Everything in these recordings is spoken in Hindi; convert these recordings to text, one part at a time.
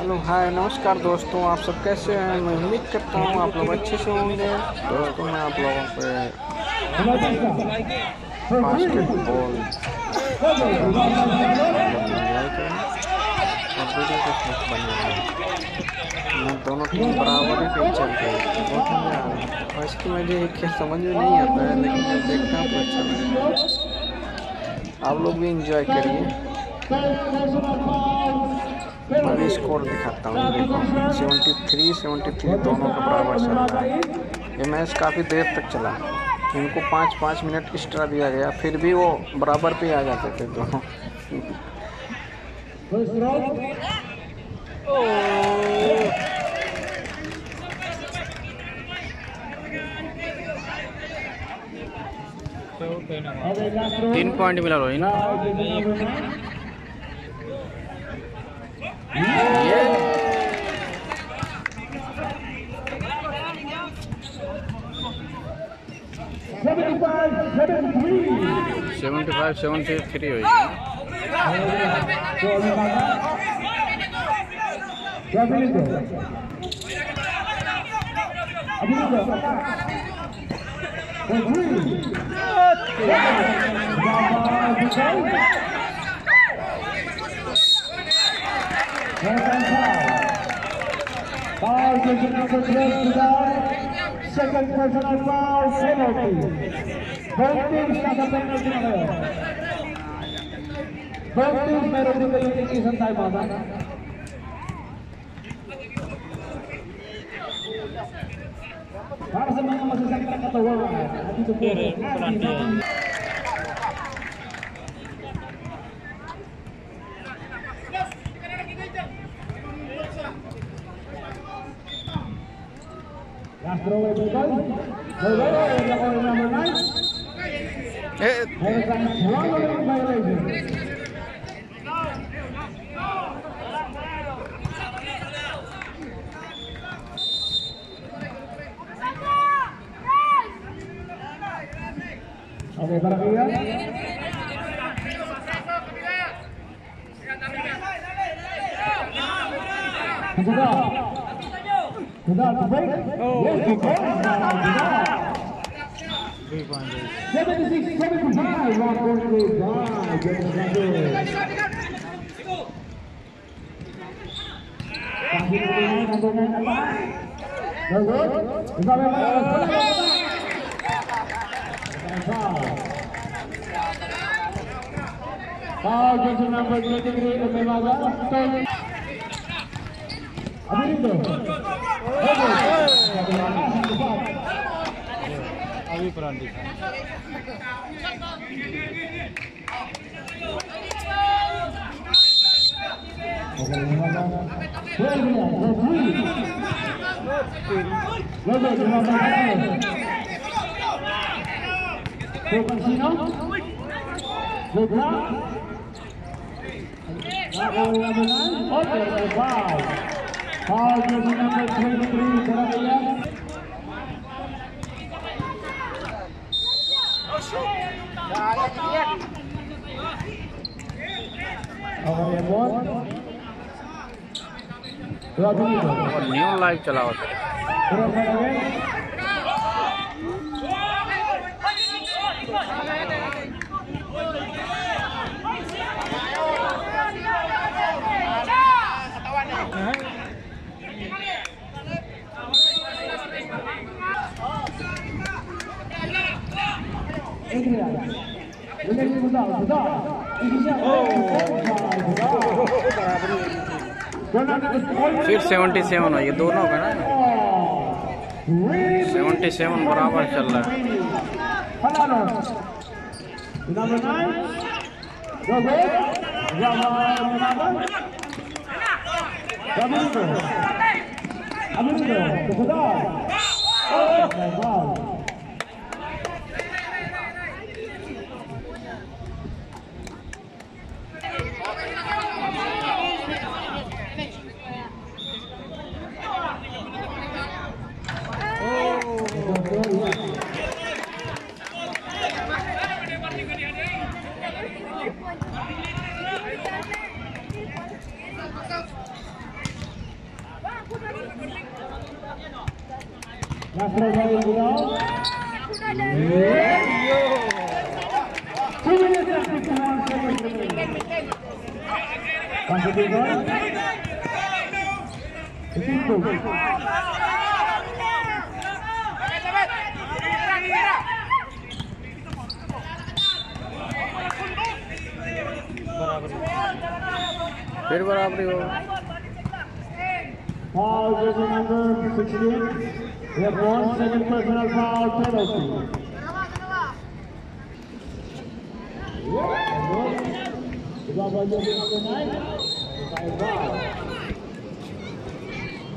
हेलो, हाय, नमस्कार दोस्तों, आप सब कैसे हैं? मैं उम्मीद करता हूँ आप लोग अच्छे से होंगे। दोस्तों, मैं आप लोगों पे बास्केटबॉल मैं दोनों टीम बराबर ही चल रही बहुत मज़ा है और इसकी मुझे एक खेल समझ में नहीं आता है, लेकिन मैं देखता हूँ तो अच्छा लगता है आप लोग भी इंजॉय करिए। मैं स्कोर दिखाता हूँ देखो सेवेंटी थ्री सेवेंटी थ्री दोनों का बराबर चल रहा है। ये मैच काफ़ी देर तक चला। इनको पाँच पाँच मिनट एक्स्ट्रा दिया गया, फिर भी वो बराबर पे आ जाते थे दोनों। तीन पॉइंट मिला रोही সেভেন্টি ফাইভ সেভেন্টি থ্রি হয়েছে Oh, Foul taken number 12 to down. Second. Both teams. Both teams Castro Webekoi. Berbeda yang oleh nama Naik. Eh. Oke, para pilihan. Tunggu Without the break, oh. yes, he goes. 76, 75, Rock Berkeley by James Randall. Number nine, number nine. Very good. Is that right? Foul. Foul, number 23, Umevaga. Abirindo. Abi Prandi. Wow. अभी पुरानी Foul jersey number 23, Sarabia. Okay, yan po. Rodrigo. और न्यू लाइव चला होता फिर सेवेंटी सेवन है ये दोनों का ना? सेवेंटी सेवन बराबर चल रहा है। 51 seconds remaining. Positive goal. It is good. फिर बराबरी हो Foul jersey number 16. We have one second personal foul penalty. Jersey number 9.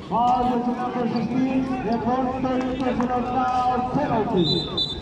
Foul jersey number 16. We have one second personal foul penalty.